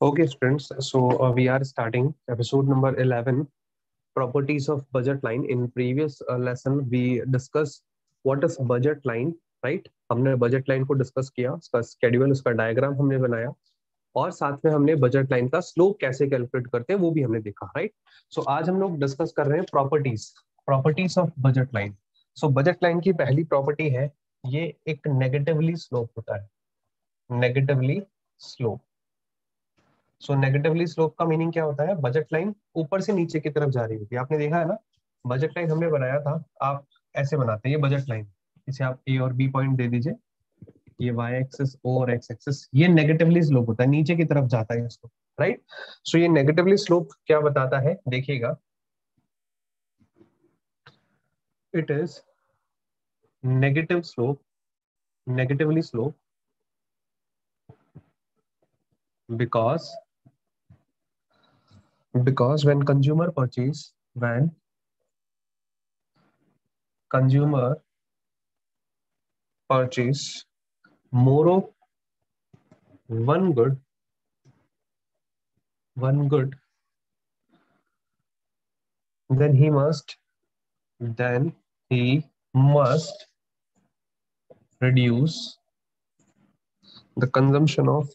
Okay, students. So uh, we are starting episode number 11, properties of budget line. In previous uh, lesson, we discussed what is budget line, right? हमने budget line को discuss किया उसका schedule उसका diagram हमने बनाया और साथ में हमने बजट लाइन का स्लोप कैसे कैलकुलेट करते हैं वो भी हमने देखा सो so, आज हम लोग डिस्कस कर रहे हैं properties properties of budget line so budget line की पहली प्रॉपर्टी है ये एक नेगेटिवली स्लोप होता है negatively slope so negatively slope का मीनिंग क्या होता है? बजट लाइन ऊपर से नीचे की तरफ़ जा रही होती है। आपने देखा है ना? बजट लाइन हमने बनाया था। आप ऐसे बनाते हैं। ये बजट लाइन इसे आप ए और बी पॉइंट दे दीजिए। ये वाई एक्सिस ओ और एक्स एक्सिस ये नेगेटिवली स्लोप होता है। नीचे की तरफ़ जाता है इसको राइट सो ये नेगेटिवली स्लोप क्या बताता है? देखिएगा। It is negative slope negatively slope because because when consumer purchase when consumer purchase more of one good one good then he must then he must reduce the consumption of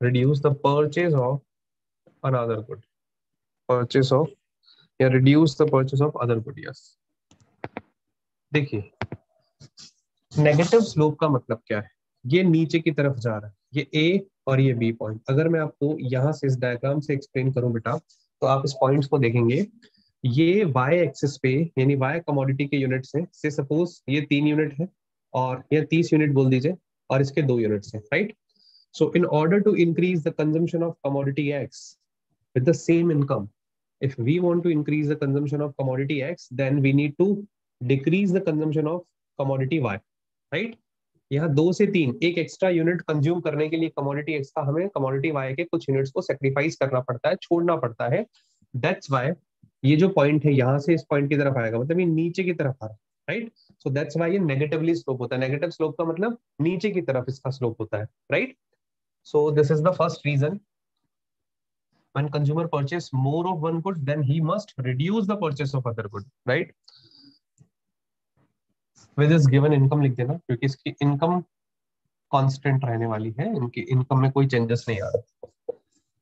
reduce the purchase of another good purchase of या reduce the purchase of other good yes देखिए negative slope का मतलब क्या है? ये नीचे की तरफ़ जा रहा है ये ए और ये बी पॉइंट अगर मैं आपको यहाँ से इस डायग्राम से एक्सप्लेन करूँ बेटा तो आप इस पॉइंट्स को देखेंगे। ये वाई एक्सिस पे यानी वाई कमोडिटी के यूनिट से से सपोज़ ये तीन यूनिट है और ये तीस यूनिट बोल दीजिए और इसके दो यूनिट्स है right So in order to increase the consumption of commodity X with the same income, if we want to increase the consumption of commodity X, then we need to decrease the consumption of commodity Y, right? यहाँ दो से तीन एक extra unit consume करने के लिए commodity X का हमें कमोडिटी वाई के कुछ यूनिट्स को सेक्रीफाइस करना पड़ता है छोड़ना पड़ता है दैट्स वाई ये जो पॉइंट है यहाँ से इस पॉइंट की तरफ़ आएगा मतलब ये नीचे की तरफ़ आ रहा है राइट सो दैट्स वाई ये नेगेटिवली स्लोप होता है नेगेटिव स्लोप का मतलब नीचे की तरफ़ इसका स्लोप होता है right so this is the first reason. When consumer purchase more of one good, then he must reduce the purchase of other good, right? With this given income लिख देना क्योंकि इसकी income constant रहने वाली है इनकी income में कोई changes नहीं आ रहा।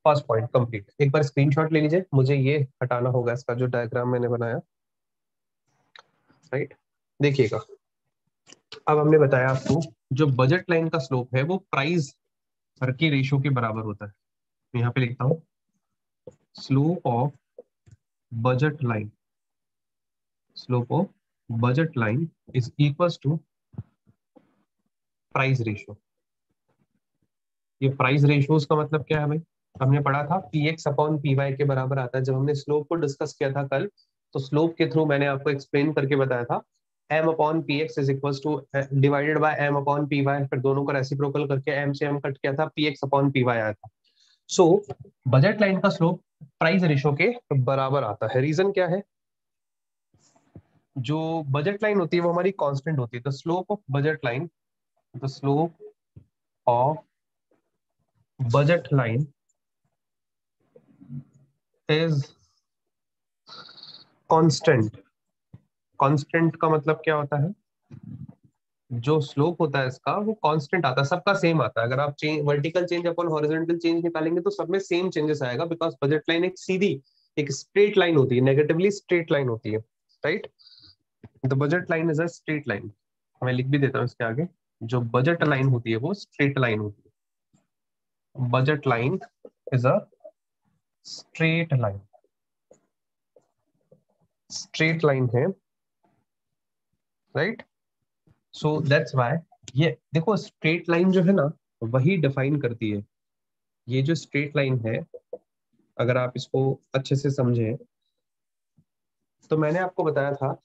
फ़र्स्ट पॉइंट कंप्लीट एक बार स्क्रीनशॉट ले लीजिए मुझे ये हटाना होगा इसका जो डायग्राम मैंने बनाया। राइट देखिएगा। अब हमने बताया आपको जो बजट लाइन का स्लोप है वो प्राइस हर की रेशियो के बराबर होता है। यहाँ पे लिखता हूँ। Slope of budget line slope of budget line is equal to price ratio ये प्राइस रेशियोज का मतलब क्या है भाई? हमने पढ़ा था P X upon P Y के बराबर आता है। जब हमने स्लोप को डिस्कस किया था कल तो स्लोप के थ्रू मैंने आपको एक्सप्लेन करके बताया था। M upon P X is equal to divided by m upon P Y फिर दोनों का रेसिप्रोकल करके m से m कट किया था। P X upon P Y आया था। सो बजट लाइन का स्लोप प्राइस रेशो के बराबर आता है। रीजन क्या है? जो बजट लाइन होती है, वो हमारी कांस्टेंट होती है। The slope of budget line the slope of budget line is constant constant का मतलब क्या होता है? जो स्लोप होता है इसका, वो कांस्टेंट आता है, सबका सेम आता है। अगर आप change vertical change upon horizontal change निकालेंगे तो सब में सेम चेंजेस आएगा बिकॉज़ बजट लाइन एक सीधी, एक स्ट्रेट लाइन होती है नेगेटिवली स्ट्रेट लाइन होती है right the budget line is a straight line मैं लिख भी देता हूँ इसके आगे। जो बजट लाइन होती है, वो स्ट्रेट लाइन होती है। Budget line is a straight line straight line है राइट सो दैट्स वाई ये देखो स्ट्रेट लाइन जो है ना, वही डिफाइन करती है। ये जो स्ट्रेट लाइन है, अगर आप इसको अच्छे से समझें तो मैंने आपको बताया था,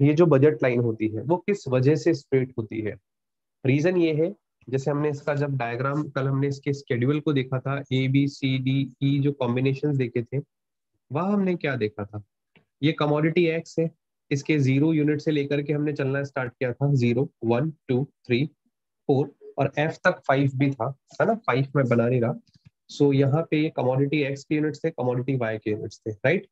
ये जो बजट लाइन होती है, वो किस वजह से स्ट्रेट होती है? रीजन ये है, जैसे हमने इसका जब डायग्राम कल हमने इसके स्केड्यूल को देखा था A B C D E जो कॉम्बिनेशन देखे थे, वह हमने क्या देखा था? ये कमोडिटी एक्स है। इसके ज़ीरो यूनिट से लेकर के हमने चलना स्टार्ट किया था zero one two three four और एफ़ तक फाइव भी था है ना? फाइव में बना नहीं रहा। सो so, यहाँ पे कमोडिटी एक्स के यूनिट्स थे कमोडिटी वाई के यूनिट्स थे राइट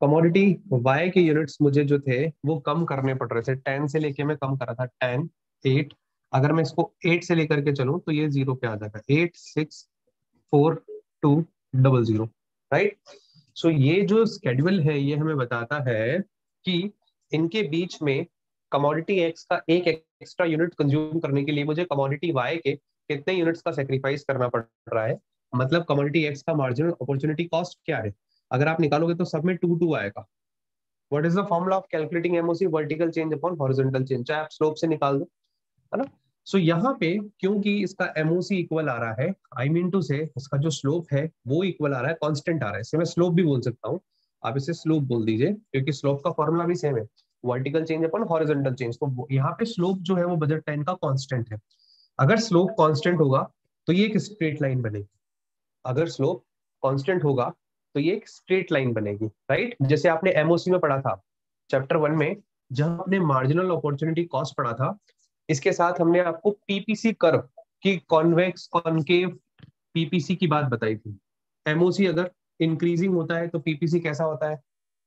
कमोडिटी वाई के यूनिट्स मुझे जो थे वो कम करने पड़ रहे थे। टेन से लेके मैं कम करा था टेन एट अगर मैं इसको एट से लेकर के चलूँ तो ये ज़ीरो पे आ जाएगा। Eight six four two double zero right so ये जो स्केड्यूल है ये हमें बताता है कि इनके बीच में कमोडिटी एक्स का एक एक्स्ट्रा यूनिट कंज्यूम करने के लिए मुझे कमोडिटी वाई के कितने यूनिट्स का सेक्रीफाइस करना पड़ रहा है? मतलब कमोडिटी एक्स का मार्जिनल अपॉर्चुनिटी कॉस्ट क्या है? अगर आप निकालोगे तो सब में टू टू आएगा। What is the formula of calculating MOC vertical change upon horizontal change चाहे आप स्लोप से निकाल दो है ना? सो so, यहाँ पे क्योंकि इसका एमओसी इक्वल आ रहा है आई मीन टू से इसका जो स्लोप है वो इक्वल आ रहा है कांस्टेंट आ रहा है। इसे मैं स्लोप भी बोल सकता हूँ। आप इसे स्लोप बोल दीजिए, क्योंकि स्लोप का फॉर्मूला भी सेम है। Vertical change upon horizontal change तो यहाँ पे स्लोप जो है वो बजट टेन का कांस्टेंट है। अगर स्लोप कांस्टेंट होगा तो ये एक स्ट्रेट लाइन बनेगी। अगर स्लोप कांस्टेंट होगा तो ये एक स्ट्रेट लाइन बनेगी राइट जैसे आपने एमओसी में पढ़ा था चैप्टर वन में, जहाँ आपने मार्जिनल अपॉर्चुनिटी कॉस्ट पढ़ा था, इसके साथ हमने आपको पीपीसी कर्व की कॉन्वेक्स कॉन्केव पीपीसी की बात बताई थी। एमओसी अगर इंक्रीजिंग होता है तो पीपीसी कैसा होता है?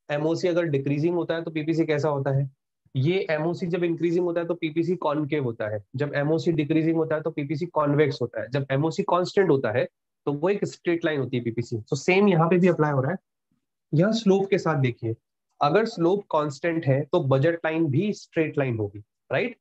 एमओसी अगर डिक्रीजिंग होता है तो पीपीसी कैसा होता है? ये एमओसी जब इंक्रीजिंग होता है तो पीपीसी कॉन्केव होता है। जब एमओसी डिक्रीजिंग होता है तो पीपीसी कॉन्वेक्स होता है। जब एमओसी कांस्टेंट होता है तो वो एक स्ट्रेट लाइन होती है पीपीसी तो सेम यहाँ पे भी अप्लाई हो रहा है। यहाँ स्लोप के साथ देखिए। अगर स्लोप कांस्टेंट है तो बजट लाइन भी स्ट्रेट लाइन होगी राइट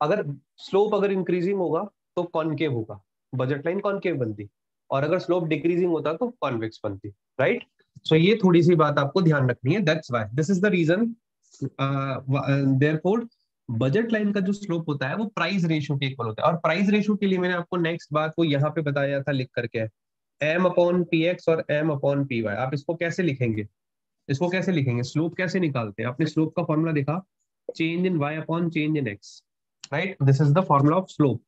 अगर स्लोप अगर इंक्रीजिंग होगा तो कॉन्केव होगा। बजट लाइन कॉन्केव बनती। और अगर स्लोप डिक्रीजिंग होता तो कॉन्वेक्स बनती राइट सो ये थोड़ी सी बात आपको ध्यान रखनी है that's why this is the reason therefore budget line का जो स्लोप होता है, वो प्राइस रेशियो के इक्वल होता है। और प्राइस रेशियो के लिए मैंने आपको नेक्स्ट बात को यहाँ पे बताया था, लिख करके। एम अपॉन पी एक्स और एम अपॉन पी वाई आप इसको कैसे लिखेंगे? इसको कैसे लिखेंगे? स्लोप कैसे निकालते हैं? आपने स्लोप का फॉर्मूला देखा? Change in Y upon change in X right this is the formula of slope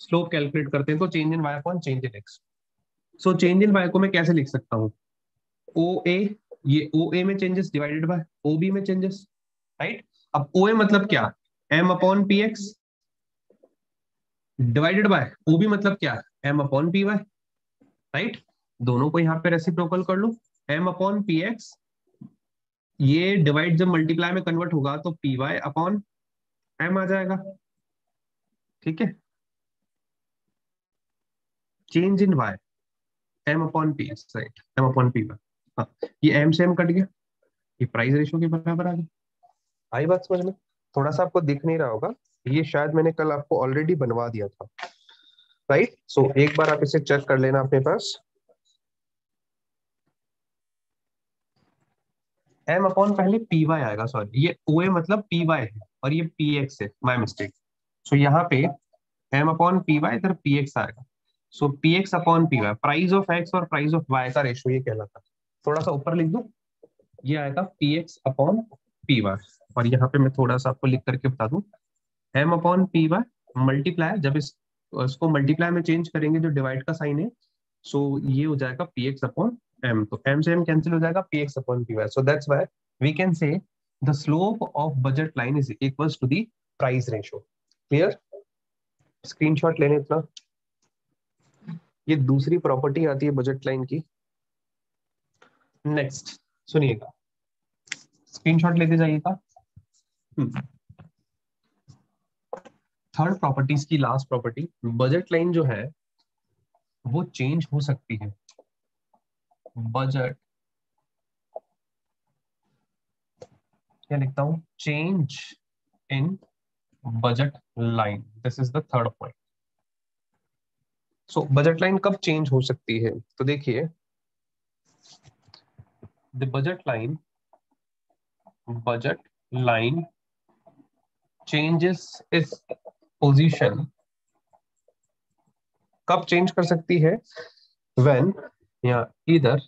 slope calculate करते हैं तो change in Y upon change in X so change in Y को मैं कैसे लिख सकता हूँ? ओ ए ये ओ ए में changes divided by O B में चेंजेस राइट अब ओ ए मतलब क्या? M upon P X divided by O B मतलब क्या? M upon P Y right दोनों को यहाँ पे रेसिप्रोकल कर लो। एम अपॉन पी एक्स ये डिवाइड जब मल्टीप्लाई में कन्वर्ट होगा तो पी वाई अपॉन एम आ जाएगा। ठीक है? Change in Y M upon P right M upon P हाँ ये एम से एम कट गया। ये प्राइस रेशियो के बराबर आ गया। आई बात समझ में? थोड़ा सा आपको दिख नहीं रहा होगा। ये शायद मैंने कल आपको ऑलरेडी बनवा दिया था। Right right? सो so, एक बार आप इसे चेक कर लेना अपने पास। एम अपॉन पहले पी वाई आएगा सॉरी ये ओ ए मतलब पी वाई है और ये पी एक्स है माई मिस्टेक सो यहाँ पे एम अपॉन पी वाई इधर पी एक्स आएगा। So P X upon P Y price of X और प्राइस ऑफ़ वाई का रेशियो ये कहलाता थोड़ा सा ऊपर लिख दू? ये आएगा P X upon P Y और यहाँ पे मैं थोड़ा सा आपको लिख करके बता दू। M upon P Y multiply जब इस, इसको मल्टीप्लाई में चेंज करेंगे जो डिवाइड का साइन है सो ये हो जाएगा पी एक्स अपॉन एम तो एम से एम कैंसिल हो जाएगा P X upon P Y so that's why we can say the slope of budget line is equals to the price ratio clear screenshot लेने इतना। ये दूसरी property आती है बजट लाइन की। नेक्स्ट सुनिएगा। स्क्रीनशॉट लेते जाइएगा। थर्ड प्रॉपर्टीज़ की लास्ट प्रॉपर्टी बजट लाइन जो है वो चेंज हो सकती है। बजट क्या लिखता हूँ? Change in budget line this is the third point so budget line कब चेंज हो सकती है? तो देखिए the budget line budget line changes इस पोजीशन कब चेंज कर सकती है? व्हेन या इधर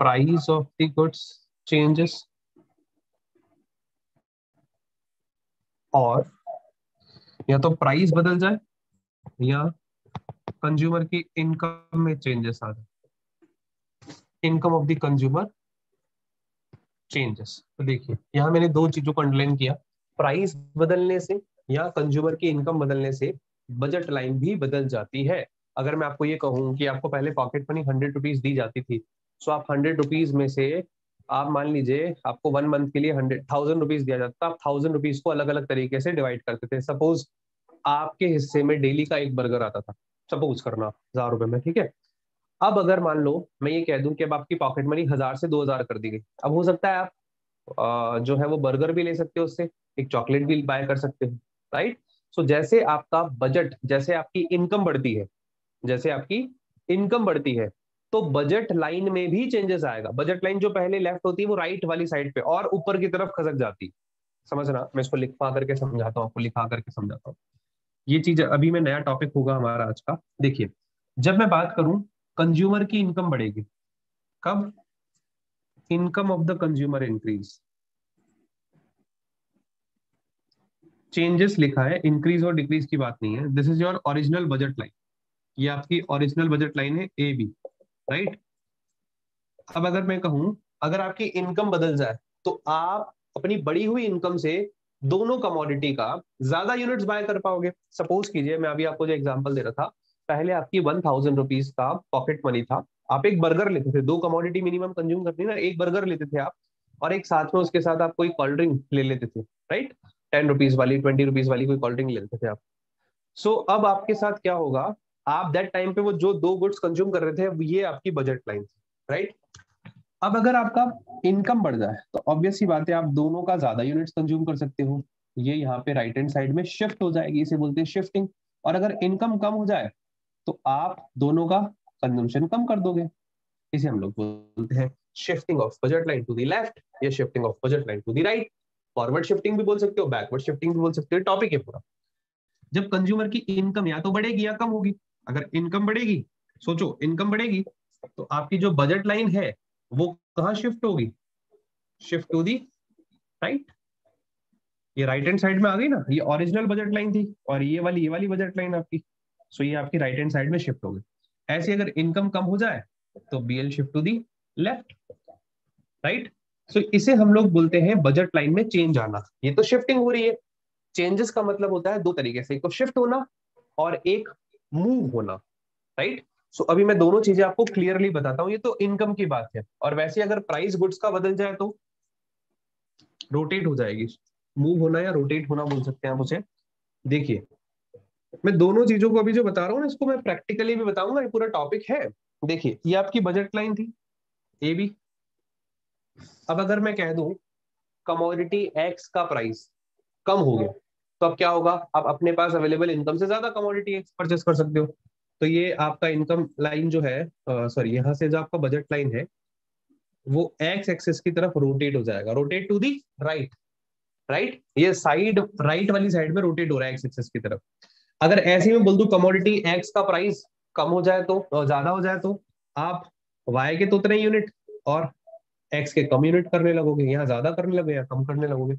price of the goods changes और, या तो प्राइस बदल जाए या कंज्यूमर की इनकम में चेंजेस आ जाए income of the consumer changes तो देखिए, यहाँ मैंने दो चीज़ों को अंडरलाइन किया। प्राइस बदलने से या कंज्यूमर की इनकम बदलने से बजट लाइन भी बदल जाती है। अगर मैं आपको ये कहूँ कि आपको पहले पॉकेट मनी हंड्रेड रुपीज़ दी जाती थी सो आप हंड्रेड रुपीज़ में से आप मान लीजिए आपको वन मंथ के लिए हंड्रेड थाउज़ेंड रुपीज़ दिया जाता था, आप थाउज़ेंड रुपीज़ को अलग अलग तरीके से डिवाइड करते थे। सपोज़ आपके हिस्से में डेली का एक बर्गर आता था। सपोज़ करना हज़ार रुपए में, ठीक है? अब अगर मान लो, मैं ये कह दूँ कि अब आपकी पॉकेट मनी हज़ार से दो हज़ार कर दी गई। अब हो सकता है आप जो है वो बर्गर भी ले सकते हो उससे, एक चॉकलेट भी बाय कर सकते हो, राइट? सो, जैसे आपका बजट, जैसे आपकी इनकम बढ़ती है, जैसे आपकी इनकम बढ़ती है तो बजट लाइन में भी चेंजेस आएगा। बजट लाइन जो पहले लेफ़्ट होती है वो राइट वाली साइड पे और ऊपर की तरफ़ खसक जाती। है समझना? मैं इसको लिखवा करके समझाता हूँ, आपको लिखा करके समझाता हूँ। ये चीज़ अभी में नया टॉपिक होगा हमारा आज का। देखिए, जब मैं बात करूँ कंज्यूमर की इनकम बढ़ेगी। कब? Income of the consumer increase changes लिखा है इंक्रीज और डिक्रीज की बात नहीं है। This is your original budget line ये आपकी ओरिजिनल बजट लाइन है ए बी राइट अब अगर मैं कहूँ, अगर आपकी इनकम बदल जाए तो आप अपनी बड़ी हुई इनकम से दोनों कमोडिटी का ज़्यादा यूनिट्स बाय कर पाओगे। सपोज़ कीजिए मैं अभी आपको जो एग्जांपल दे रहा था पहले आपकी वन थाउज़ेंड रुपीज़ का पॉकेट मनी था। आप एक बर्गर लेते थे दो कमोडिटी मिनिमम कंज्यूम करनी ना एक बर्गर लेते थे आप और एक साथ में उसके साथ आप कोई कोल्ड ड्रिंक ले लेते थे राइट टेन रुपीज़ वाली ट्वेंटी रुपीज़ वाली कोई कोल्ड ड्रिंक लेते थे आप। सो so, अब आपके साथ क्या होगा? आप दैट टाइम पे वो जो दो गुड्स कंज्यूम कर रहे थे ये आपकी बजट लाइन थी राइट अब अगर आपका इनकम बढ़ जाए तो ऑब्वियस ही बात है, आप दोनों का ज़्यादा यूनिट्स कंज्यूम कर सकते हो। ये यहाँ पे राइट हैंड साइड में शिफ्ट हो जाएगी, इसे बोलते हैं शिफ्टिंग और अगर इनकम कम हो जाए तो आप दोनों का कंजम्पशन कम कर दोगे। इसे हम लोग बोलते हैं shifting of budget line to the left या shifting of budget line to the right forward shifting भी बोल सकते हो बैकवर्ड शिफ्टिंग भी बोल सकते हो टॉपिक है पूरा। जब कंज्यूमर की इनकम या तो बढ़ेगी या कम होगी। अगर इनकम बढ़ेगी, सोचो इनकम बढ़ेगी तो आपकी जो बजट लाइन है वो कहा शिफ्ट होगी? शिफ्ट टू दी राइट ये राइट हैंड साइड में आ गई ना? ये ओरिजिनल बजट लाइन थी और ये वाली ये वाली बजट लाइन आपकी। सो ये आपकी राइट हैंड साइड में शिफ्ट हो गई। ऐसे अगर इनकम कम हो जाए तो BL shift to the left right so इसे हम लोग बोलते हैं बजट लाइन में चेंज आना। ये तो शिफ्टिंग हो रही है। चेंजेस का मतलब होता है दो तरीके से। एक तो शिफ्ट होना और एक मूव होना राइट सो अभी मैं दोनों चीज़ें आपको क्लियरली बताता हूँ। ये तो इनकम की बात है। और वैसे अगर प्राइस गुड्स का बदल जाए तो रोटेट हो जाएगी। मूव होना या रोटेट होना बोल सकते हैं आप उसे। देखिए, मैं दोनों चीज़ों को अभी जो बता रहा हूँ ना, इसको मैं प्रैक्टिकली भी बताऊँगा। ये पूरा टॉपिक है। देखिए, ये आपकी बजट लाइन थी। ए बी अब अगर मैं कह दू कमोडिटी एक्स का प्राइस कम हो गया तो अब क्या होगा? आप अपने पास अवेलेबल इनकम से ज़्यादा कमोडिटी एक्स परचेस कर सकते हो। तो ये आपका इनकम लाइन जो है सॉरी यहाँ से जो आपका बजट लाइन है, वो एक्स एक्सेस की तरफ़ रोटेट हो जाएगा। Rotate to the right right ये साइड राइट वाली साइड में रोटेट हो रहा है एक्स एक्सेस की तरफ़। अगर ऐसे में बोल दू कमोडिटी एक्स का प्राइस कम हो जाए तो ज़्यादा हो जाए तो आप वाई के तो उतने यूनिट और एक्स के कम यूनिट करने लगोगे। यहाँ ज़्यादा करने लगे या कम करने लगोगे।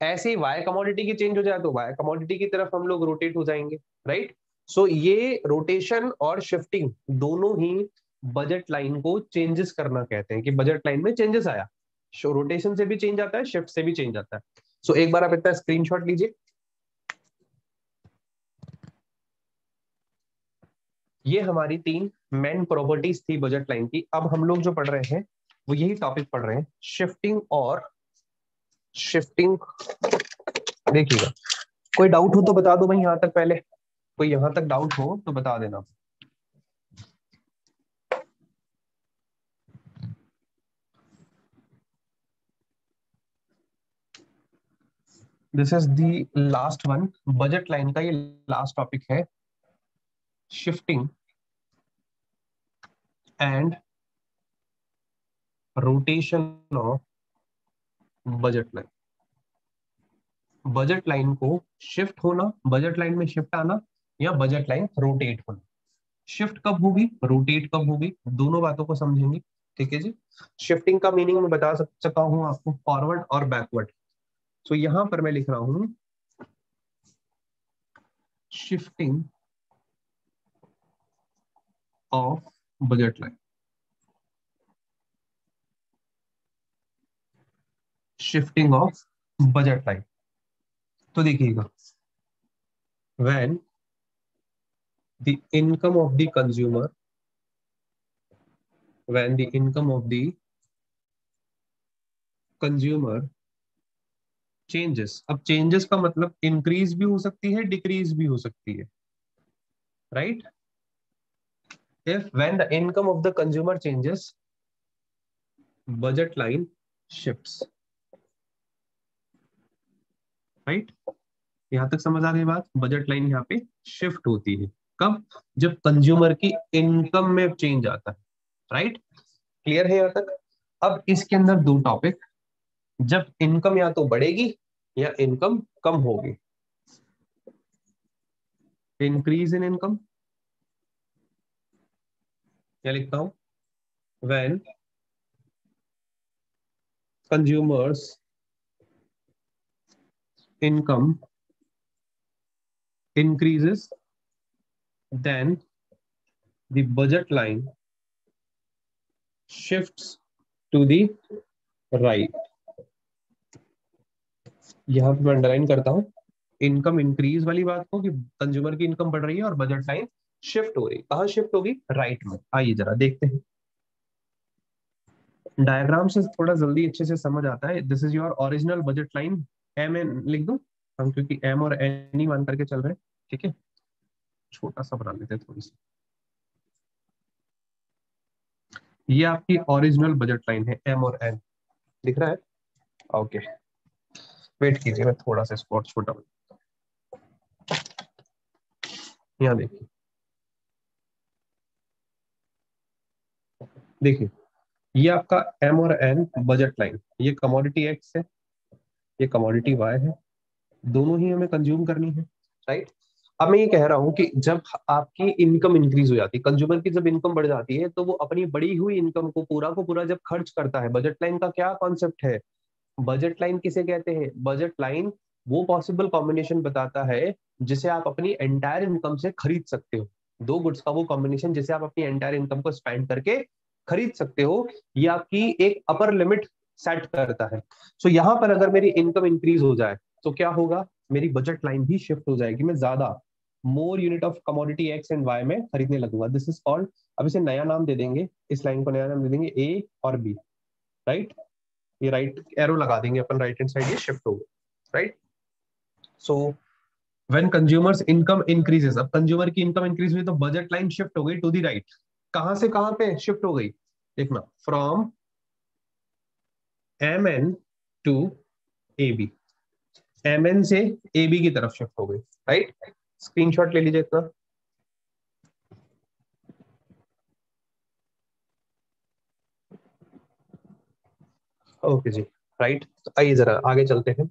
ऐसे ही वाई कमोडिटी की चेंज हो जाए तो वाई कमोडिटी की तरफ़ हम लोग रोटेट हो जाएँगे राइट सो so, ये रोटेशन और शिफ्टिंग दोनों ही बजट लाइन को चेंजेस करना कहते हैं कि बजट लाइन में चेंजेस आया। रोटेशन से भी चेंज आता है शिफ्ट से भी चेंज आता है। सो so, एक बार आप इतना स्क्रीनशॉट लीजिए। ये हमारी तीन मेन प्रॉपर्टीज़ थी बजट लाइन की। अब हम लोग जो पढ़ रहे हैं वो यही टॉपिक पढ़ रहे हैं। शिफ्टिंग और शिफ्टिंग देखिएगा। कोई डाउट हो तो बता दो भाई यहाँ तक पहले। कोई यहाँ तक डाउट हो तो बता देना। This is the last one budget line का ये लास्ट टॉपिक है। Shifting and rotation of budget line budget line को शिफ्ट होना बजट लाइन में शिफ्ट आना या बजट लाइन रोटेट होना। शिफ्ट कब होगी? रोटेट कब होगी? दोनों बातों को समझेंगे। ठीक है जी? शिफ्टिंग का मीनिंग मैं बता सकता हूँ आपको फॉरवर्ड और बैकवर्ड सो यहाँ पर मैं लिख रहा हूँ shifting of budget line shifting of budget line तो देखिएगा, when the income of the consumer when the income of the consumer changes अब changes का मतलब increase भी हो सकती है decrease भी हो सकती है right if when the income of the consumer changes budget line shifts right यहाँ तक समझ आ गई बात बजट लाइन यहाँ पे शिफ्ट होती है कब? जब कंज्यूमर की इनकम में चेंज आता है राइट क्लियर है यहाँ तक? अब इसके अंदर दो टॉपिक जब इनकम या तो बढ़ेगी या इनकम कम होगी. इंक्रीज इन इनकम क्या लिखता हूँ? When consumers income increases then the budget line shifts to the right. यहाँ पे मैं अंडरलाइन करता हूँ। इनकम इंक्रीज वाली बात को कि कंज्यूमर की इनकम बढ़ रही है और बजट लाइन शिफ्ट हो रही है। कहाँ शिफ्ट होगी? राइट में। आइए जरा देखते हैं। डायग्राम से थोड़ा जल्दी अच्छे से समझ आता है। This is your original budget line M N लिख दू? हम क्योंकि एम और एन ही मान करके चल रहे हैं। ठीक है? छोटा सा बना लेते हैं थोड़ी सी। ये आपकी ओरिजिनल बजट लाइन है एम और एन दिख रहा है? ओके वेट कीजिए, मैं थोड़ा सा स्पॉट छोटा बना यहाँ देखिए। देखिए, ये आपका एम और एन बजट लाइन ये कमोडिटी एक्स है, ये कमोडिटी वाई है। दोनों ही हमें कंज्यूम करनी है राइट अब मैं ये कह रहा हूँ कि जब आपकी इनकम इंक्रीज हो जाती है कंज्यूमर की जब इनकम बढ़ जाती है तो वो अपनी बढ़ी हुई इनकम को पूरा को पूरा जब खर्च करता है बजट लाइन का क्या कॉन्सेप्ट है? बजट लाइन किसे कहते हैं? बजट लाइन वो पॉसिबल कॉम्बिनेशन बताता है जिसे आप अपनी एंटायर इनकम से खरीद सकते हो। दो गुड्स का वो कॉम्बिनेशन जिसे आप अपनी एंटायर इनकम को स्पेंड करके खरीद सकते हो ये आपकी एक अपर लिमिट सेट करता है। सो so, यहाँ पर अगर मेरी इनकम इंक्रीज हो जाए तो क्या होगा? मेरी बजट लाइन भी शिफ्ट हो जाएगी मैं ज़्यादा more unit of commodity X and Y में खरीदने लगूँगा। दिस इज़ कॉल्ड अब इसे नया नाम दे देंगे। इस लाइन को नया नाम दे देंगे ए और बी राइट ये राइट एरो लगा देंगे अपन राइट हैंड साइड ये शिफ्ट हो right so when consumer's income increases अब कंज्यूमर की इनकम इंक्रीज हुई तो बजट लाइन शिफ्ट हो गई टू दी राइट कहाँ से कहाँ पे शिफ्ट हो गई? देखना। From M N to A B M N से ए बी की तरफ़ शिफ्ट हो गई। राइट स्क्रीनशॉट ले लीजिए इतना ओके जी, राइट तो आइए जरा आगे चलते हैं।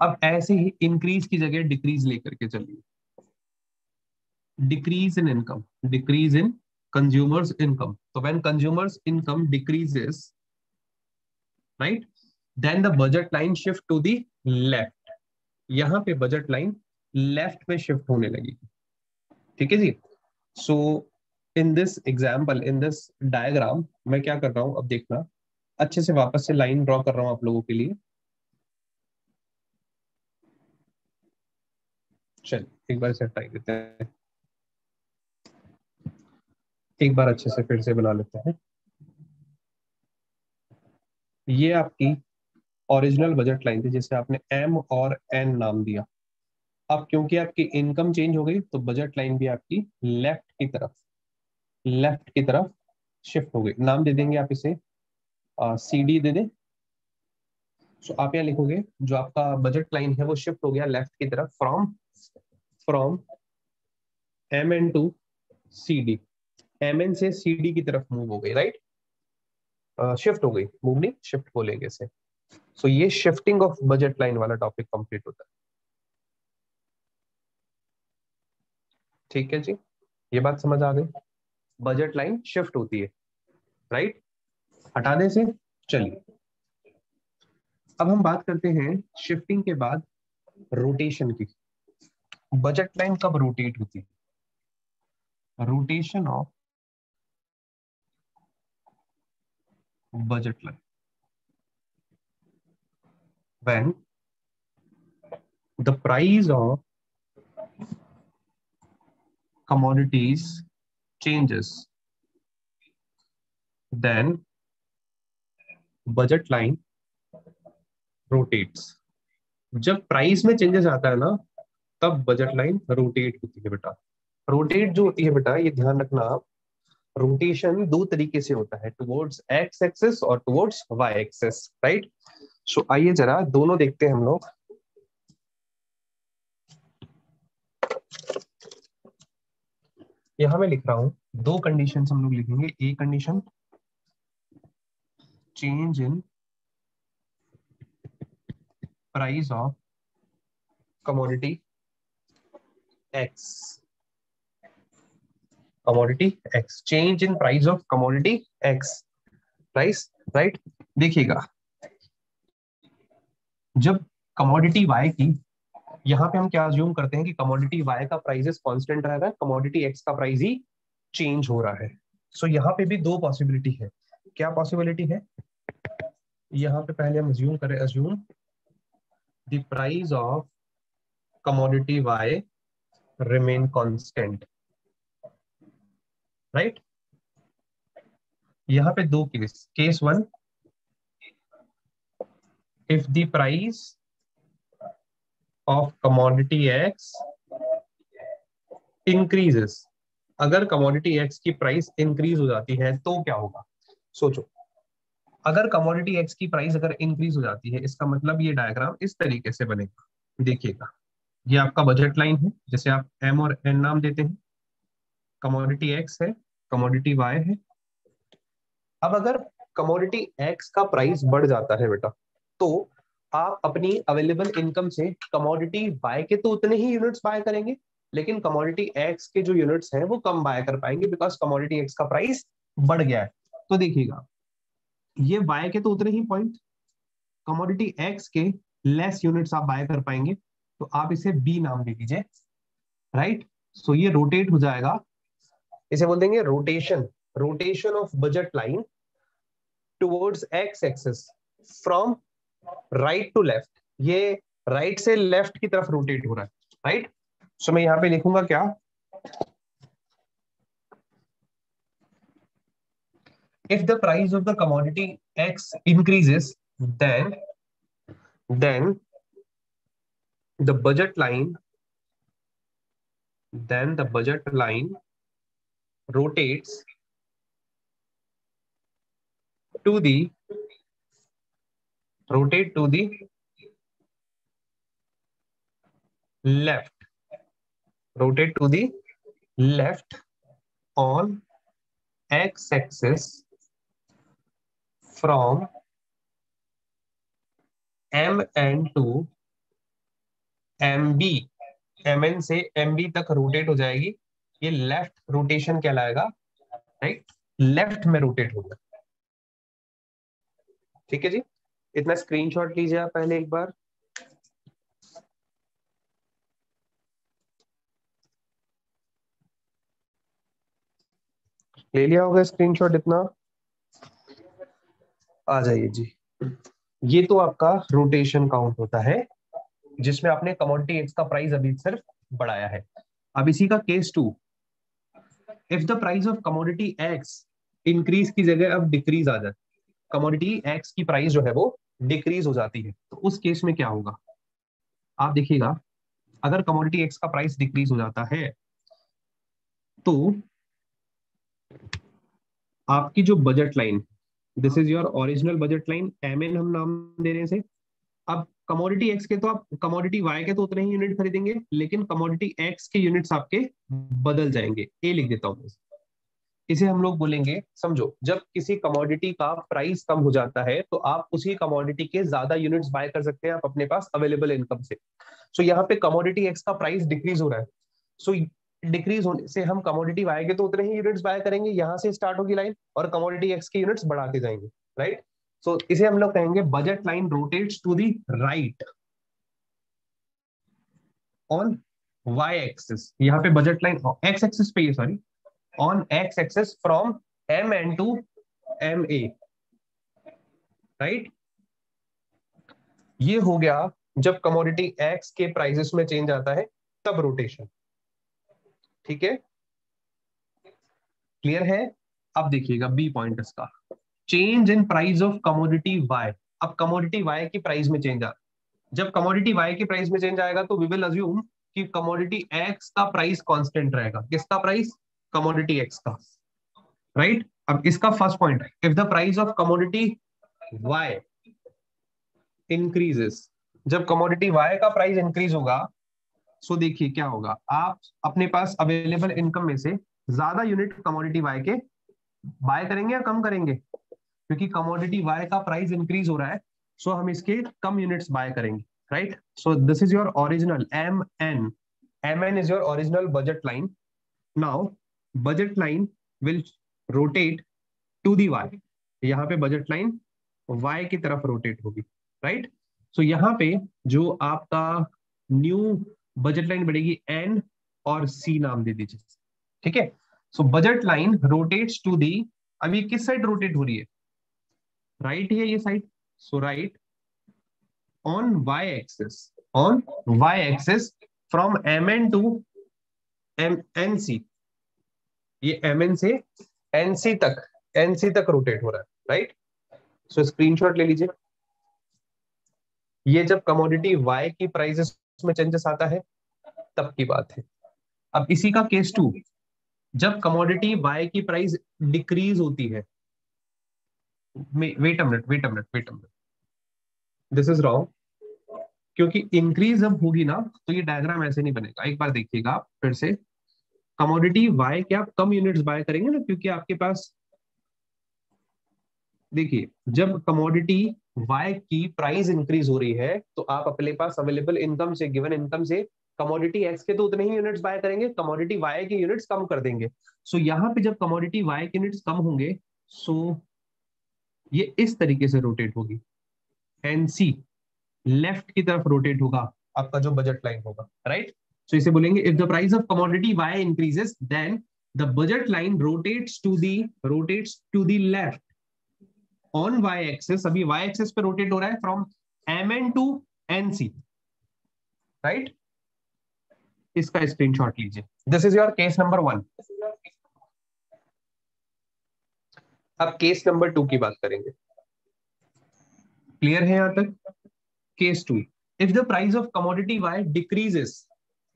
अब ऐसे ही इंक्रीज की जगह डिक्रीज लेकर के चलिए। Decrease in income decrease in consumer's income तो when consumer's income decreases right then the budget line shift to the left यहाँ पे बजट लाइन लेफ़्ट में शिफ्ट होने लगी। ठीक है जी? So in this example in this diagram मैं क्या कर रहा हूँ? अब देखना। अच्छे से वापस से लाइन ड्रॉ कर रहा हूँ आप लोगों के लिए। चल, एक बार से हटाई देते हैं। एक बार अच्छे से फिर से बना लेते हैं। ये आपकी ओरिजिनल बजट लाइन थी जिसे आपने एम और एन नाम दिया। अब क्योंकि आपकी इनकम चेंज हो गई तो बजट लाइन भी आपकी लेफ़्ट की तरफ़ लेफ़्ट की तरफ़ शिफ्ट हो गई। नाम दे देंगे आप इसे सी डी दे दें। सो आप यहाँ लिखोगे जो आपका बजट लाइन है वो शिफ्ट हो गया लेफ़्ट की तरफ़ from from M N to C D M N से सी डी की तरफ़ मूव हो गई राइट शिफ्ट हो गई। मूव नहीं शिफ्ट बोलेंगे इसे। सो so, ये शिफ्टिंग ऑफ़ बजट लाइन वाला टॉपिक कंप्लीट होता है। ठीक है जी? ये बात समझ आ गई। बजट लाइन शिफ्ट होती है। राइट? हटा दे से चलिए। अब हम बात करते हैं शिफ्टिंग के बाद रोटेशन की। बजट लाइन कब रोटेट होती है? Rotation of budget line when the price of commodities changes. Then budget line rotates. जब प्राइस में चेंजेस आता है ना, तब बजट लाइन रोटेट होती है बेटा। रोटेट जो होती है बेटा, ये ध्यान रखना आप रोटेशन दो तरीके से होता है टुवर्ड्स एक्स एक्सेस और towards Y axis right so आइए जरा दोनों देखते हैं हम लोग। यहाँ मैं लिख रहा हूँ। दो कंडीशन हम लोग लिखेंगे। A condition change in price of commodity X commodity X change in price of commodity X price right देखिएगा। जब कमोडिटी वाई की यहाँ पे हम क्या ज्यूम करते हैं कि कमोडिटी वाई का प्राइस कॉन्स्टेंट रह रहा है कमोडिटी एक्स का प्राइस ही चेंज हो रहा है। सो so, यहाँ पे भी दो पॉसिबिलिटी है। क्या पॉसिबिलिटी है? यहाँ पे पहले हम अज्यूम करें assume the price of commodity Y remain constant right यहाँ पे दो case case one if the price of commodity x increases. अगर कमोडिटी एक्स की प्राइस इंक्रीज हो जाती है तो क्या होगा? सोचो। अगर कमोडिटी एक्स की प्राइस अगर इंक्रीज हो जाती है, इसका मतलब ये डायग्राम इस तरीके से बनेगा। देखिएगा। ये आपका बजट लाइन है, जैसे आप एम और एन नाम देते हैं। कमोडिटी एक्स है कमोडिटी वाई है। अब अगर कमोडिटी एक्स का प्राइस बढ़ जाता है बेटा तो आप अपनी अवेलेबल इनकम से कमोडिटी बाय के तो उतने ही यूनिट्स बाय करेंगे, लेकिन कमोडिटी एक्स के जो यूनिट्स हैं, वो कम बाय कर पाएँगे बिकॉज़ कमोडिटी एक्स का प्राइस बढ़ गया है। तो देखिएगा, ये बाय के तो उतने ही पॉइंट कमोडिटी एक्स के लेस यूनिट्स आप बाय कर पाएँगे तो आप इसे बी नाम दे दीजिए राइट सो ये रोटेट हो जाएगा। इसे बोल देंगे rotation rotation of budget line towards X axis from right to left ये राइट से लेफ़्ट की तरफ़ रोटेट हो रहा है राइट सो मैं यहाँ पे लिखूँगा क्या? If the price of the commodity X increases then then the budget line then the budget line rotates to the rotate to the left rotate to the left on x-axis from mn to mb mn से mb तक rotate हो जाएगी ये left rotation कहलाएगा right left में rotate होगा ठीक है जी इतना स्क्रीनशॉट लीजिए आप पहले एक बार। ले लिया होगा स्क्रीनशॉट इतना। आ जाइए जी। ये तो आपका रोटेशन काउंट होता है, जिसमें आपने कमोडिटी एक्स का प्राइस अभी सिर्फ़ बढ़ाया है। अब इसी का case two if the price of commodity X increase की जगह अब डिक्रीज आ जाए कमोडिटी एक्स की प्राइस जो है वो डिक्रीज हो जाती है तो उस केस में क्या होगा? आप देखिएगा, अगर कमोडिटी एक्स का प्राइस डिक्रीज हो जाता है तो आपकी जो budget line this is your original budget line M N हम नाम दे रहे हैं अब कमोडिटी एक्स के तो आप कमोडिटी वाई के तो उतने ही यूनिट खरीदेंगे, लेकिन कमोडिटी एक्स के यूनिट्स आपके बदल जाएँगे। ए लिख देता हूँ इसे हम लोग बोलेंगे समझो जब किसी कमोडिटी का प्राइस कम हो जाता है तो आप उसी कमोडिटी के ज़्यादा यूनिट्स बाय कर सकते हैं आप अपने पास अवेलेबल इनकम से। सो so, यहाँ पे कमोडिटी एक्स का प्राइस डिक्रीज हो रहा है। सो so, डिक्रीज होने से हम कमोडिटी वाई के तो उतने ही यूनिट्स बाय करेंगे यहाँ से स्टार्ट होगी लाइन और कमोडिटी एक्स के यूनिट्स बढ़ाते जाएँगे राइट सो so, इसे हम लोग कहेंगे budget line rotates to the right on Y axis यहाँ पे बजट लाइन एक्स एक्सिस पे sorry on x axis from mn to ma right ये हो गया, जब कमोडिटी एक्स के प्राइसेस में चेंज आता है, तब रोटेशन ठीक है? क्लियर है? अब देखिएगा बी पॉइंट इसका। Change in price of commodity Y अब कमोडिटी वाई की प्राइस में चेंज आ, जब कमोडिटी वाई की प्राइस में चेंज आएगा तो वी विल अज्यूम कि कमोडिटी एक्स का प्राइस कांस्टेंट रहेगा। किसका प्राइस कमोडिटी एक्स का राइट right? अब इसका फ़र्स्ट पॉइंट है if the price of commodity Y increases जब कमोडिटी वाई का प्राइस इंक्रीज होगा सो देखिए क्या होगा, आप अपने पास अवेलेबल इनकम में से ज़्यादा यूनिट कमोडिटी वाई के बाय करेंगे या कम करेंगे? क्योंकि कमोडिटी वाई का प्राइस इंक्रीज हो रहा है सो हम इसके कम यूनिट्स बाय करेंगे right so this is your original M N M N is your original budget line now budget line will rotate to the Y यहाँ पे बजट लाइन वाई की तरफ़ रोटेट होगी राइट सो यहाँ पे जो आपका न्यू बजट लाइन बढ़ेगी एन और सी नाम दे दीजिए, ठीक है? So budget line rotates to the अभी किस साइड रोटेट हो रही है? राइट right है ये side so right on Y axis on Y axis from M N to M N C ये एम एन से एन सी तक एन सी तक रोटेट हो रहा है राइट सो स्क्रीनशॉट ले लीजिए। ये जब कमोडिटी वाई की प्राइसेस में चेंजेस आता है, तब की बात है। अब इसी का केस टू जब कमोडिटी वाई की प्राइस डिक्रीज होती है wait a wait a minute wait a minute this is wrong क्योंकि इंक्रीज जब होगी ना तो ये डायग्राम ऐसे नहीं बनेगा। एक बार देखिएगा आप फिर से। कमोडिटी वाई के आप कम यूनिट्स बाय करेंगे ना क्योंकि आपके पास देखिए जब कमोडिटी वाई की प्राइस इंक्रीज हो रही है तो आप अपने पास अवेलेबल इनकम से गिवन इनकम से कमोडिटी एक्स के तो उतने ही यूनिट्स बाय करेंगे कमोडिटी वाई के यूनिट्स कम कर देंगे। सो so, यहाँ पे जब कमोडिटी वाई के यूनिट्स कम होंगे सो so, ये इस तरीके से रोटेट होगी। एनसी लेफ़्ट की तरफ़ रोटेट होगा आपका जो बजट लाइन होगा राइट सो इसे बोलेंगे if the price of commodity Y increases then the budget line rotates to the rotates to the left on Y axis अभी वाई एक्सेस पे रोटेट हो रहा है N to N C right इसका screenshot लीजिए। This is your case number one अब case number two की बात करेंगे। क्लियर है यहाँ तक? Case two if the price of commodity Y decreases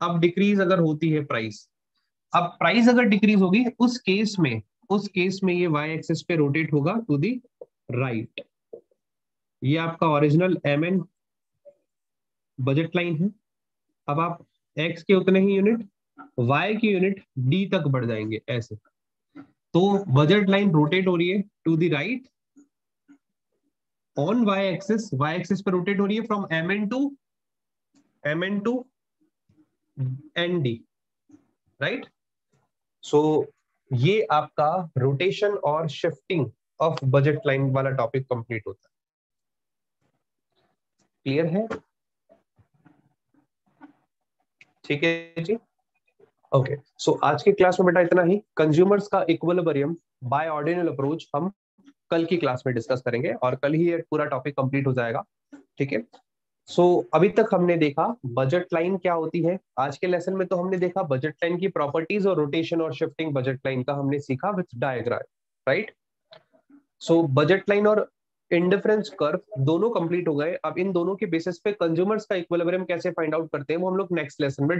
अब डिक्रीज अगर होती है प्राइस अब प्राइस अगर डिक्रीज होगी, उस केस में, उस केस में ये वाई एक्सेस पे रोटेट होगा टू दी राइट ये आपका original M N budget line है। अब आप एक्स के उतने ही यूनिट वाई की यूनिट डी तक बढ़ जाएँगे ऐसे। तो बजट लाइन रोटेट हो रही है to the right on Y axis Y axis पे रोटेट हो रही है from M N to M N to N D right so ये आपका रोटेशन और शिफ्टिंग ऑफ़ बजट लाइन वाला टॉपिक कंप्लीट होता है। क्लियर है? ठीक है जी? ओके. सो आज की क्लास में बेटा इतना ही। कंज्यूमर्स का इक्वलिब्रियम बाय ऑर्डिनल अप्रोच हम कल की क्लास में डिस्कस करेंगे और कल ही ये पूरा टॉपिक कंप्लीट हो जाएगा। ठीक है? सो so, अभी तक हमने देखा बजट लाइन क्या होती है। आज के लेसन में तो हमने देखा बजट लाइन की प्रॉपर्टीज़ और रोटेशन और शिफ्टिंग बजट लाइन का हमने सीखा with diagram right so budget line और इंडिफरेंस कर्व दोनों कंप्लीट हो गए। अब इन दोनों के बेसिस पे कंज्यूमर्स का इक्विलिब्रियम कैसे फाइंड आउट करते हैं वो हम लोग नेक्स्ट लेसन में